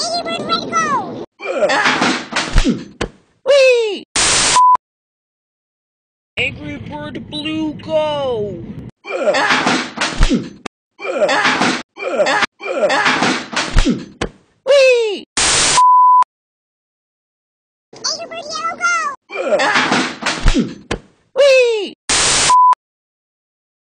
Angry Bird ready go! Whee! Angry Bird Blue go! Whee! Angry Bird Yellow go!